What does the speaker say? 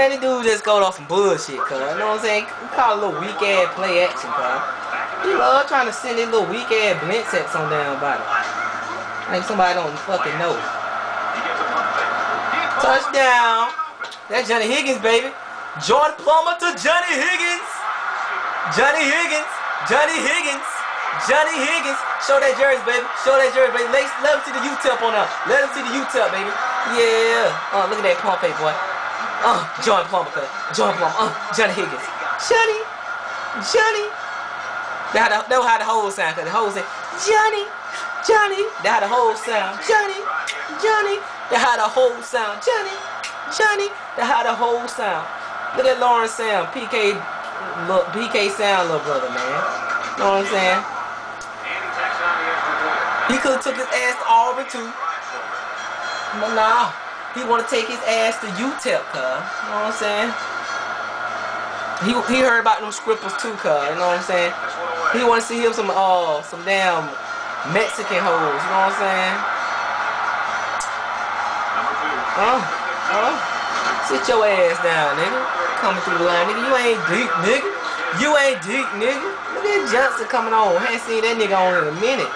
Man, the dude just going off some bullshit, cuz. You know what I'm saying? We call a little weak ass play action, cuz. He love trying to send these little weak ass blint sets on down body. Like somebody don't fucking know. Touchdown. That's Johnnie Higgins, baby. Jordan Palmer to Johnnie Higgins. Johnnie Higgins. Johnnie Higgins. Johnnie Higgins. Show that jersey, baby. Show that jersey, baby. Let, let him see the UTEP on there. Let him see the UTEP, baby. Yeah. Oh, look at that pump fake, Uh, John Palmer. John Palmer. Uh, Johnnie Higgins. Johnny. Johnny. They had, the, that how the whole sound, cuz the whole say, Johnny. Johnny. They had the whole sound. Johnny. Johnny. They had the whole sound. Johnny. Johnny. They had the whole sound. Look at Lawrence Sam. PK look PK sound little brother, man. You know what I'm saying? He could have took his ass to Auburn too. Nah. He want to take his ass to UTEP, cuz. You know what I'm saying? He, he heard about them scrippers too, cuz. You know what I'm saying? He want to see him some uh some damn Mexican hoes. You know what I'm saying? Uh, uh, sit your ass down, nigga. Coming through the line, nigga. You ain't deep, nigga. You ain't deep, nigga. Look at Johnson coming on. Haven't seen that nigga on in a minute.